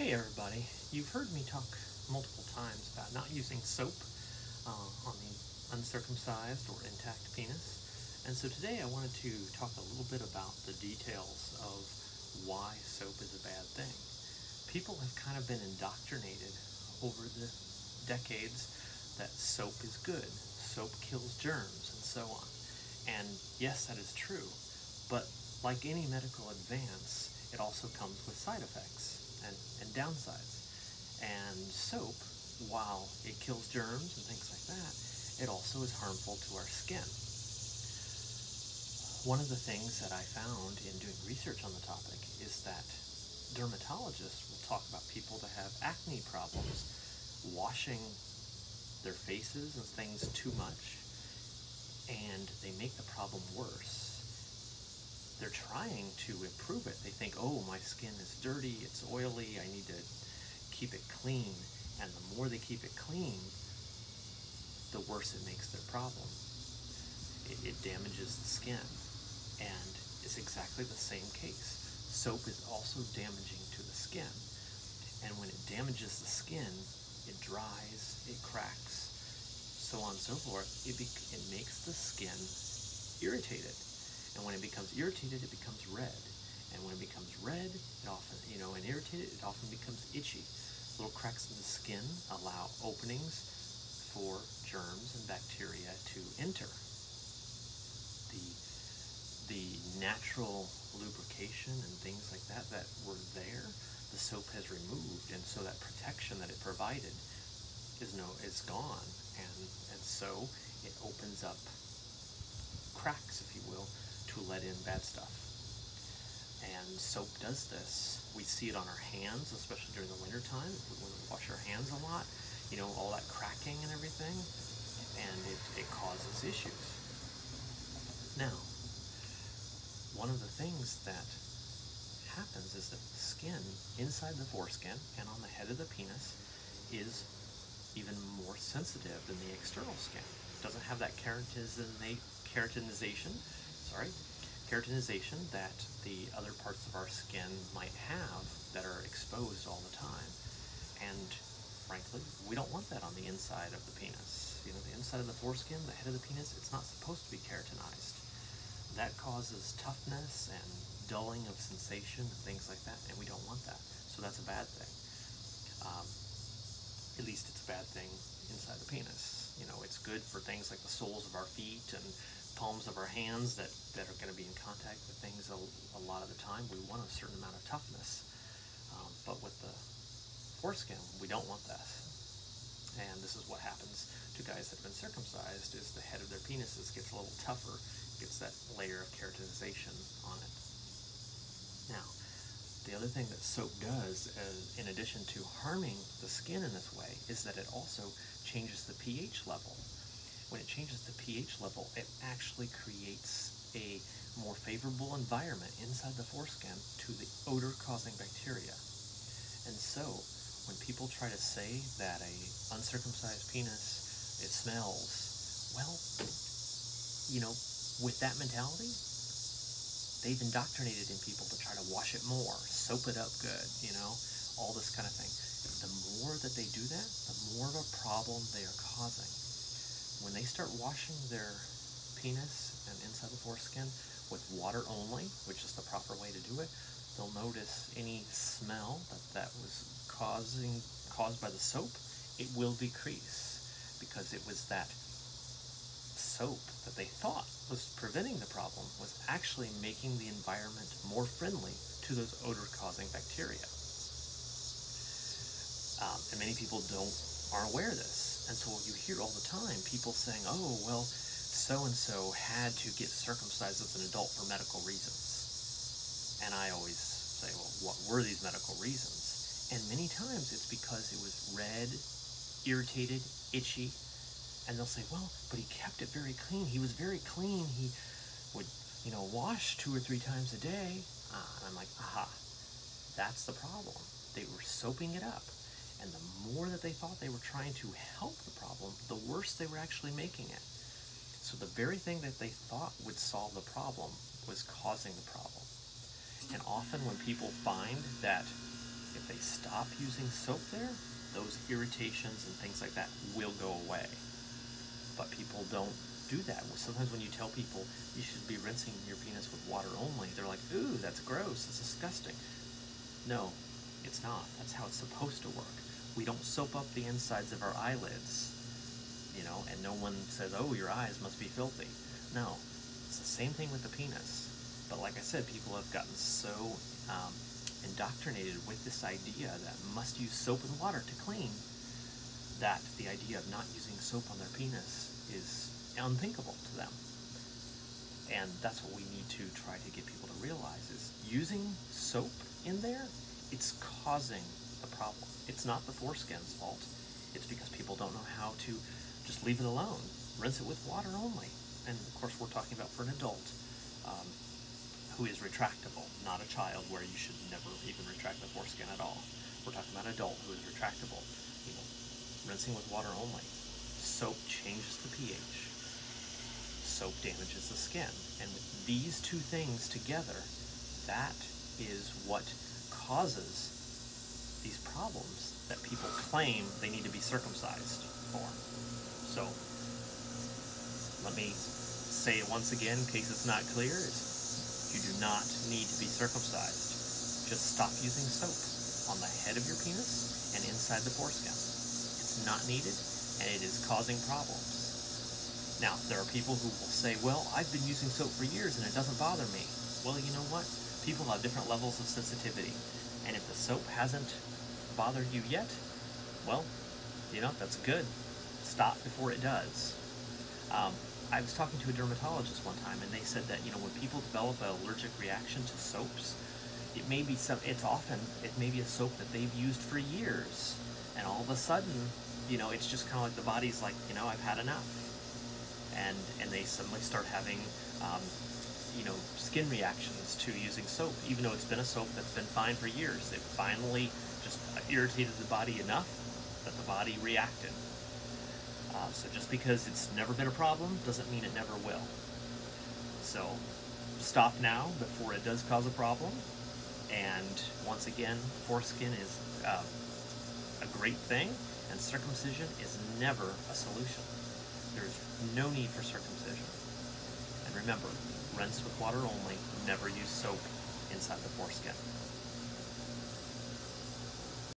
Hey everybody, you've heard me talk multiple times about not using soap uh, on the uncircumcised or intact penis. And so today I wanted to talk a little bit about the details of why soap is a bad thing. People have kind of been indoctrinated over the decades that soap is good, soap kills germs, and so on. And yes, that is true, but like any medical advance, it also comes with side effects and, and downsides. And soap, while it kills germs and things like that, it also is harmful to our skin. One of the things that I found in doing research on the topic is that dermatologists will talk about people that have acne problems, washing their faces and things too much, and they make the problem worse they're trying to improve it. They think, oh, my skin is dirty, it's oily, I need to keep it clean. And the more they keep it clean, the worse it makes their problem. It, it damages the skin. And it's exactly the same case. Soap is also damaging to the skin. And when it damages the skin, it dries, it cracks, so on and so forth. It, it makes the skin irritated and when it becomes irritated, it becomes red. And when it becomes red, it often, you know, and irritated, it often becomes itchy. Little cracks in the skin allow openings for germs and bacteria to enter. The, the natural lubrication and things like that that were there, the soap has removed, and so that protection that it provided is no is gone, and and so it opens up cracks, if you will, to let in bad stuff. And soap does this. We see it on our hands, especially during the winter time, when we wash our hands a lot, you know, all that cracking and everything, and it, it causes issues. Now, one of the things that happens is that the skin inside the foreskin and on the head of the penis is even more sensitive than the external skin. It doesn't have that keratinization sorry, keratinization that the other parts of our skin might have that are exposed all the time. And frankly, we don't want that on the inside of the penis. You know, the inside of the foreskin, the head of the penis, it's not supposed to be keratinized. That causes toughness and dulling of sensation and things like that, and we don't want that. So that's a bad thing. Um, at least it's a bad thing inside the penis. You know, it's good for things like the soles of our feet and palms of our hands that, that are going to be in contact with things a, a, lot of the time. We want a certain amount of toughness. Um, but with the foreskin, we don't want that. And this is what happens to guys that have been circumcised is the head of their penises gets a little tougher, gets that layer of keratinization on it. Now, the other thing that soap does, as, in addition to harming the skin in this way, is that it also changes the pH level when it changes the pH level, it actually creates a more favorable environment inside the foreskin to the odor-causing bacteria. And so, when people try to say that a uncircumcised penis, it smells, well, you know, with that mentality, they've indoctrinated in people to try to wash it more, soap it up good, you know, all this kind of thing. The more that they do that, the more of a problem they are causing when they start washing their penis and inside the foreskin with water only, which is the proper way to do it, they'll notice any smell that that was causing caused by the soap, it will decrease because it was that soap that they thought was preventing the problem was actually making the environment more friendly to those odor-causing bacteria. Um, and many people don't aren't aware of this. And so you hear all the time people saying, oh, well, so and so had to get circumcised as an adult for medical reasons. And I always say, well, what were these medical reasons? And many times it's because it was red, irritated, itchy. And they'll say, well, but he kept it very clean. He was very clean. He would, you know, wash two or three times a day. Ah, and I'm like, aha, that's the problem. They were soaping it up. And the more that they thought they were trying to help the problem, the worse they were actually making it. So the very thing that they thought would solve the problem was causing the problem. And often when people find that If they stop using soap there, those irritations and things like that will go away. But people don't do that. Sometimes when you tell people you should be rinsing your penis with water only, they're like, ooh, that's gross, that's disgusting. No, it's not. That's how it's supposed to work. We don't soap up the insides of our eyelids, you know, and no one says, oh, your eyes must be filthy. No, it's the same thing with the penis. But like I said, people have gotten so um, indoctrinated with this idea that must use soap and water to clean that the idea of not using soap on their penis is unthinkable to them. And that's what we need to try to get people to realize is using soap in there, it's causing the problem. It's not the foreskin's fault. It's because people don't know how to just leave it alone. Rinse it with water only. And of course we're talking about for an adult. Um, who is retractable, not a child where you should never even retract the foreskin at all. We're talking about an adult who is retractable. You know, rinsing with water only. Soap changes the pH. Soap damages the skin. And these two things together, that is what causes these problems that people claim they need to be circumcised for. So, let me say it once again in case it's not clear. You do not need to be circumcised. Just stop using soap on the head of your penis and inside the foreskin. It's not needed and it is causing problems. Now, there are people who will say, well, I've been using soap for years and it doesn't bother me. Well, you know what? People have different levels of sensitivity. And if the soap hasn't bothered you yet, well, you know, that's good. Stop before it does. Um, I was talking to a dermatologist one time, and they said that you know when people develop an allergic reaction to soaps, it may be some. It's often it may be a soap that they've used for years, and all of a sudden, you know, it's just kind of like the body's like, you know, I've had enough, and and they suddenly start having, um, you know, skin reactions to using soap, even though it's been a soap that's been fine for years. It finally just irritated the body enough that the body reacted. Uh, so just because it's never been a problem doesn't mean it never will. So stop now before it does cause a problem. And once again, foreskin is uh, a great thing, and circumcision is never a solution. There's no need for circumcision. Remember, rinse with water only, never use soap inside the foreskin.